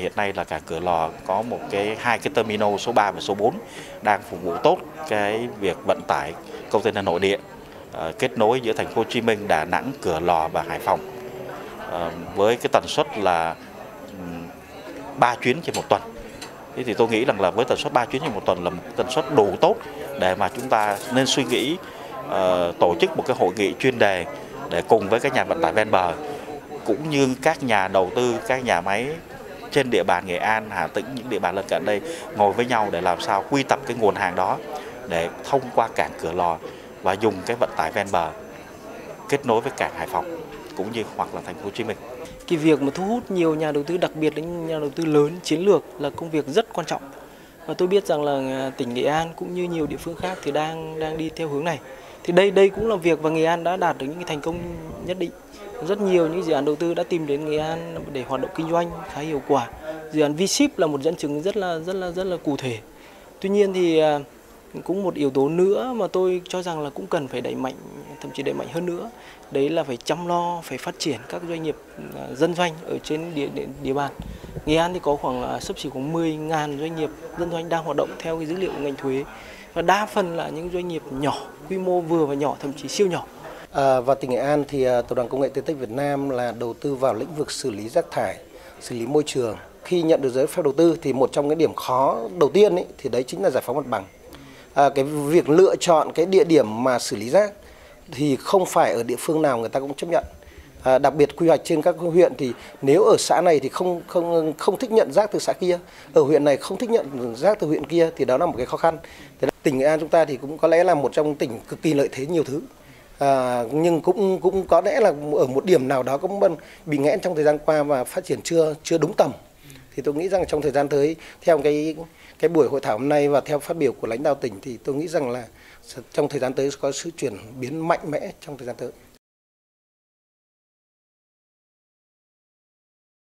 Hiện nay là cảng Cửa Lò có một cái hai cái terminal số 3 và số 4 đang phục vụ tốt cái việc vận tải container nội địa ờ, kết nối giữa thành phố Hồ Chí Minh, Đà Nẵng, Cửa Lò và Hải Phòng ờ, với cái tần suất là 3 chuyến trên một tuần. Thế thì tôi nghĩ rằng là với tần suất 3 chuyến trên một tuần là một tần suất đủ tốt để mà chúng ta nên suy nghĩ uh, tổ chức một cái hội nghị chuyên đề để cùng với các nhà vận tải ven bờ cũng như các nhà đầu tư, các nhà máy trên địa bàn Nghệ An, Hà Tĩnh, những địa bàn lân cận đây ngồi với nhau để làm sao quy tập cái nguồn hàng đó để thông qua cảng Cửa Lò và dùng cái vận tải ven bờ kết nối với cảng Hải Phòng cũng như hoặc là thành phố Hồ Chí Minh. Cái việc mà thu hút nhiều nhà đầu tư đặc biệt là những nhà đầu tư lớn chiến lược là công việc rất quan trọng. Và tôi biết rằng là à, tỉnh Nghệ An cũng như nhiều địa phương khác thì đang đang đi theo hướng này. Thì đây đây cũng là việc và Nghệ An đã đạt được những cái thành công nhất định rất nhiều những dự án đầu tư đã tìm đến Nghệ An để hoạt động kinh doanh khá hiệu quả. Dự án V-Ship là một dẫn chứng rất là rất là rất là cụ thể. Tuy nhiên thì à, cũng một yếu tố nữa mà tôi cho rằng là cũng cần phải đẩy mạnh thậm chí đẩy mạnh hơn nữa đấy là phải chăm lo phải phát triển các doanh nghiệp à, dân doanh ở trên địa địa, địa bàn Nghệ An thì có khoảng à, sấp xỉ khoảng 10 ngàn doanh nghiệp dân doanh đang hoạt động theo cái dữ liệu của ngành thuế và đa phần là những doanh nghiệp nhỏ quy mô vừa và nhỏ thậm chí siêu nhỏ À, và tỉnh Nghệ An thì à, Tập đoàn Công nghệ Tiên Tech Việt Nam là đầu tư vào lĩnh vực xử lý rác thải, xử lý môi trường. Khi nhận được giấy phép đầu tư thì một trong cái điểm khó đầu tiên ấy, thì đấy chính là giải phóng mặt bằng. À, cái việc lựa chọn cái địa điểm mà xử lý rác thì không phải ở địa phương nào người ta cũng chấp nhận. À, đặc biệt quy hoạch trên các huyện thì nếu ở xã này thì không không không thích nhận rác từ xã kia, ở huyện này không thích nhận rác từ huyện kia thì đó là một cái khó khăn. Thế tỉnh Nghệ An chúng ta thì cũng có lẽ là một trong tỉnh cực kỳ lợi thế nhiều thứ. À, nhưng cũng cũng có lẽ là ở một điểm nào đó cũng bị nghẽn trong thời gian qua và phát triển chưa chưa đúng tầm thì tôi nghĩ rằng trong thời gian tới theo cái cái buổi hội thảo hôm nay và theo phát biểu của lãnh đạo tỉnh thì tôi nghĩ rằng là trong thời gian tới có sự chuyển biến mạnh mẽ trong thời gian tới